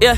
Yeah.